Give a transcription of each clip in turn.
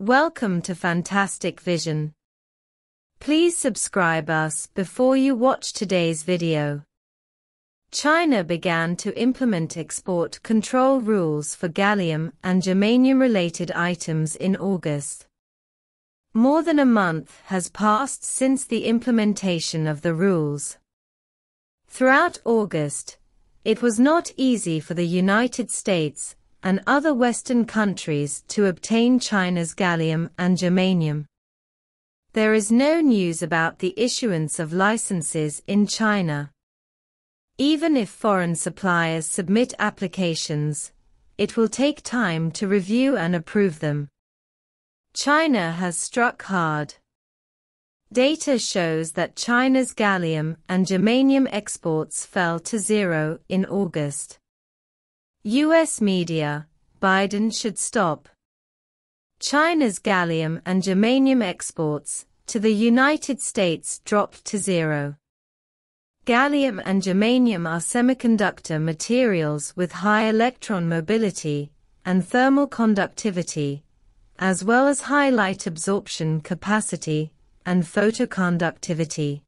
Welcome to Fantastic Vision. Please subscribe us before you watch today's video. China began to implement export control rules for gallium and germanium related items in August. More than a month has passed since the implementation of the rules. Throughout August, it was not easy for the United States and other Western countries to obtain China's gallium and germanium. There is no news about the issuance of licenses in China. Even if foreign suppliers submit applications, it will take time to review and approve them. China has struck hard. Data shows that China's gallium and germanium exports fell to zero in August. U.S. media, Biden should stop. China's gallium and germanium exports to the United States dropped to zero. Gallium and germanium are semiconductor materials with high electron mobility and thermal conductivity, as well as high light absorption capacity and photoconductivity.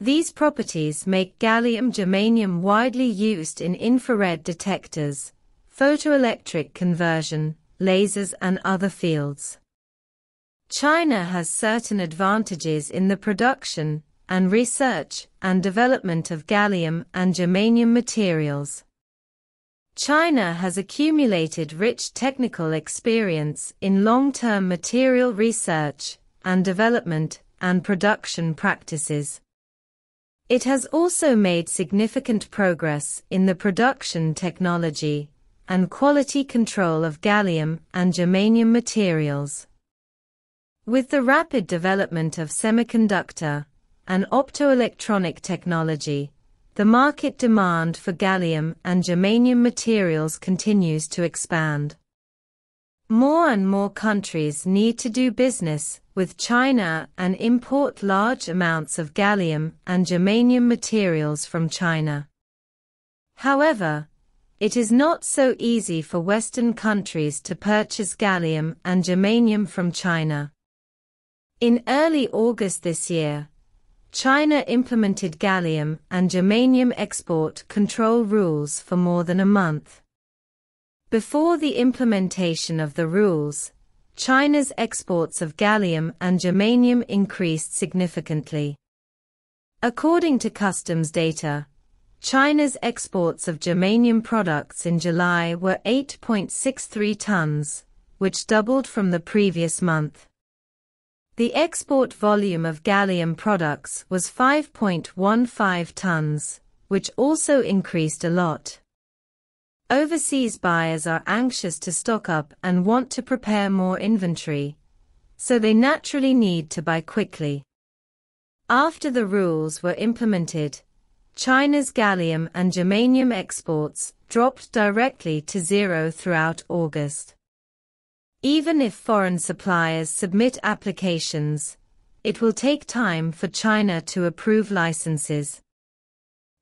These properties make gallium germanium widely used in infrared detectors, photoelectric conversion, lasers and other fields. China has certain advantages in the production and research and development of gallium and germanium materials. China has accumulated rich technical experience in long-term material research and development and production practices. It has also made significant progress in the production technology and quality control of gallium and germanium materials. With the rapid development of semiconductor and optoelectronic technology, the market demand for gallium and germanium materials continues to expand. More and more countries need to do business with China and import large amounts of gallium and germanium materials from China. However, it is not so easy for Western countries to purchase gallium and germanium from China. In early August this year, China implemented gallium and germanium export control rules for more than a month. Before the implementation of the rules, China's exports of gallium and germanium increased significantly. According to customs data, China's exports of germanium products in July were 8.63 tons, which doubled from the previous month. The export volume of gallium products was 5.15 tons, which also increased a lot. Overseas buyers are anxious to stock up and want to prepare more inventory, so they naturally need to buy quickly. After the rules were implemented, China's gallium and germanium exports dropped directly to zero throughout August. Even if foreign suppliers submit applications, it will take time for China to approve licenses.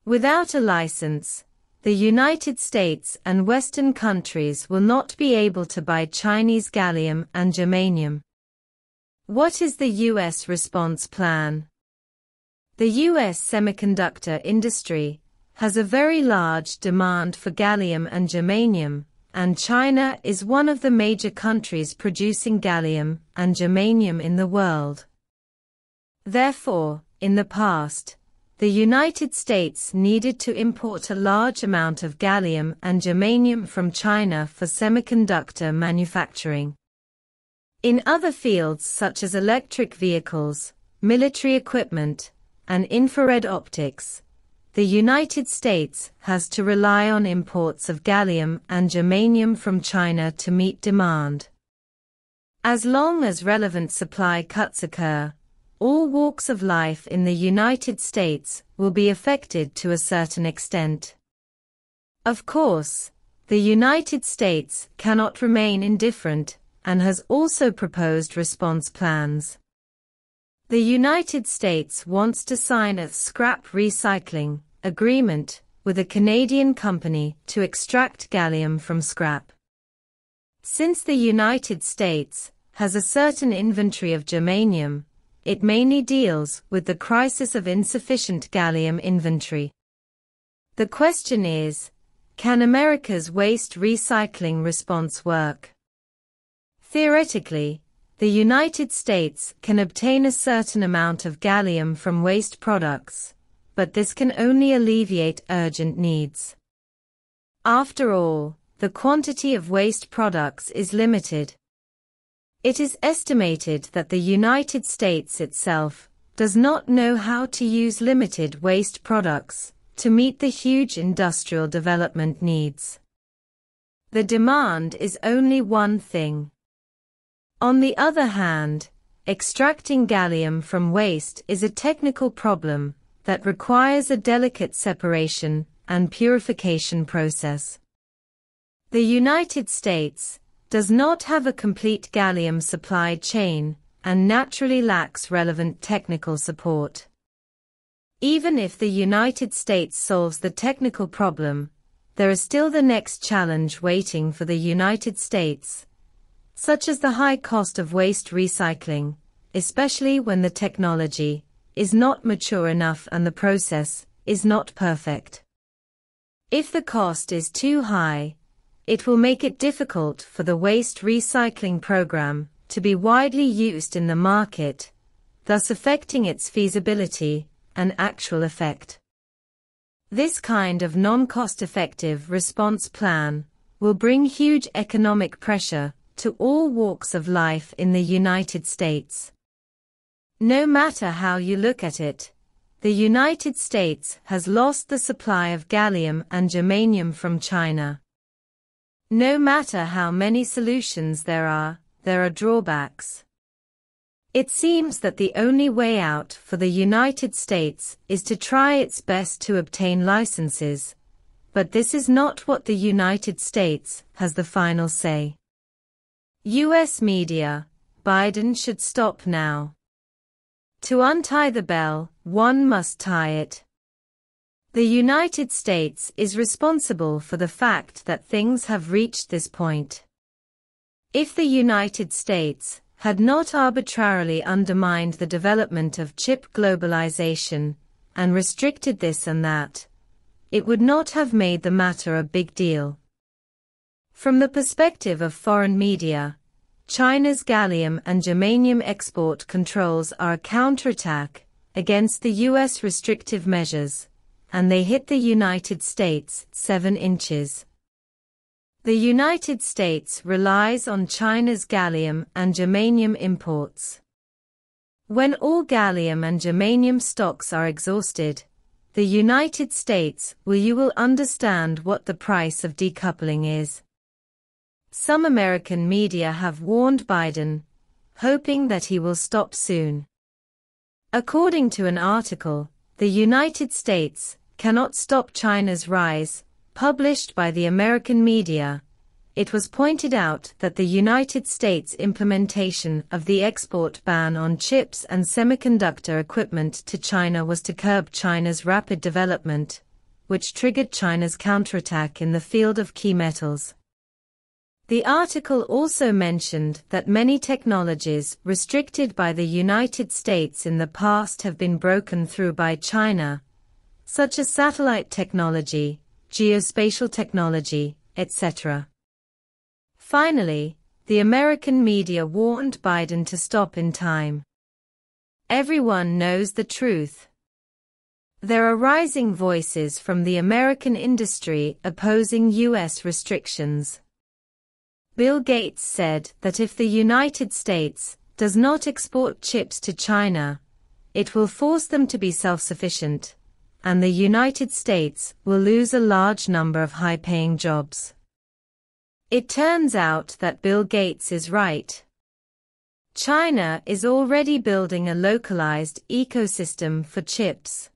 Without a license, the United States and Western countries will not be able to buy Chinese gallium and germanium. What is the U.S. response plan? The U.S. semiconductor industry has a very large demand for gallium and germanium, and China is one of the major countries producing gallium and germanium in the world. Therefore, in the past, the United States needed to import a large amount of gallium and germanium from China for semiconductor manufacturing. In other fields such as electric vehicles, military equipment, and infrared optics, the United States has to rely on imports of gallium and germanium from China to meet demand. As long as relevant supply cuts occur, all walks of life in the United States will be affected to a certain extent. Of course, the United States cannot remain indifferent and has also proposed response plans. The United States wants to sign a scrap recycling agreement with a Canadian company to extract gallium from scrap. Since the United States has a certain inventory of germanium, it mainly deals with the crisis of insufficient gallium inventory. The question is, can America's waste recycling response work? Theoretically, the United States can obtain a certain amount of gallium from waste products, but this can only alleviate urgent needs. After all, the quantity of waste products is limited. It is estimated that the United States itself does not know how to use limited waste products to meet the huge industrial development needs. The demand is only one thing. On the other hand, extracting gallium from waste is a technical problem that requires a delicate separation and purification process. The United States does not have a complete gallium supply chain and naturally lacks relevant technical support. Even if the United States solves the technical problem, there is still the next challenge waiting for the United States, such as the high cost of waste recycling, especially when the technology is not mature enough and the process is not perfect. If the cost is too high, it will make it difficult for the waste recycling program to be widely used in the market, thus affecting its feasibility and actual effect. This kind of non-cost-effective response plan will bring huge economic pressure to all walks of life in the United States. No matter how you look at it, the United States has lost the supply of gallium and germanium from China. No matter how many solutions there are, there are drawbacks. It seems that the only way out for the United States is to try its best to obtain licenses, but this is not what the United States has the final say. US media, Biden should stop now. To untie the bell, one must tie it. The United States is responsible for the fact that things have reached this point. If the United States had not arbitrarily undermined the development of chip globalization and restricted this and that, it would not have made the matter a big deal. From the perspective of foreign media, China's gallium and germanium export controls are a counterattack against the U.S. restrictive measures and they hit the United States 7 inches. The United States relies on China's gallium and germanium imports. When all gallium and germanium stocks are exhausted, the United States will you will understand what the price of decoupling is. Some American media have warned Biden, hoping that he will stop soon. According to an article, the United States cannot stop China's rise, published by the American media. It was pointed out that the United States implementation of the export ban on chips and semiconductor equipment to China was to curb China's rapid development, which triggered China's counterattack in the field of key metals. The article also mentioned that many technologies restricted by the United States in the past have been broken through by China, such as satellite technology, geospatial technology, etc. Finally, the American media warned Biden to stop in time. Everyone knows the truth. There are rising voices from the American industry opposing U.S. restrictions. Bill Gates said that if the United States does not export chips to China, it will force them to be self-sufficient, and the United States will lose a large number of high-paying jobs. It turns out that Bill Gates is right. China is already building a localized ecosystem for chips.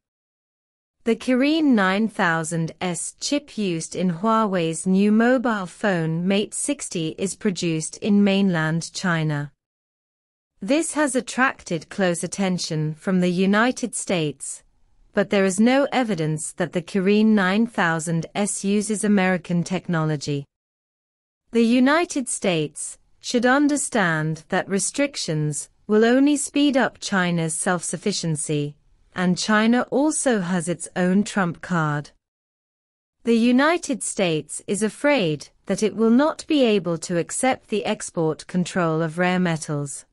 The Kirin 9000S chip used in Huawei's new mobile phone Mate 60 is produced in mainland China. This has attracted close attention from the United States, but there is no evidence that the Kirin 9000S uses American technology. The United States should understand that restrictions will only speed up China's self-sufficiency, and China also has its own trump card. The United States is afraid that it will not be able to accept the export control of rare metals.